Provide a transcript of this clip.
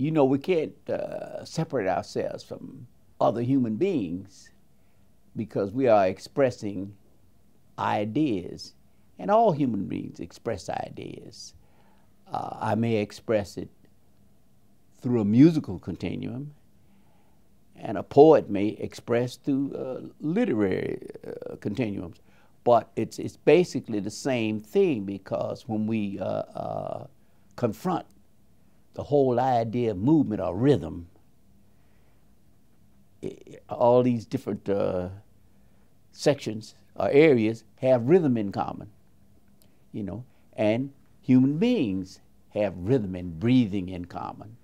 you know, we can't uh, separate ourselves from other human beings because we are expressing ideas, and all human beings express ideas. Uh, I may express it through a musical continuum, and a poet may express through uh, literary uh, continuums. But it's, it's basically the same thing because when we uh, uh, confront the whole idea of movement or rhythm, all these different uh, sections or areas have rhythm in common, you know, and human beings have rhythm and breathing in common.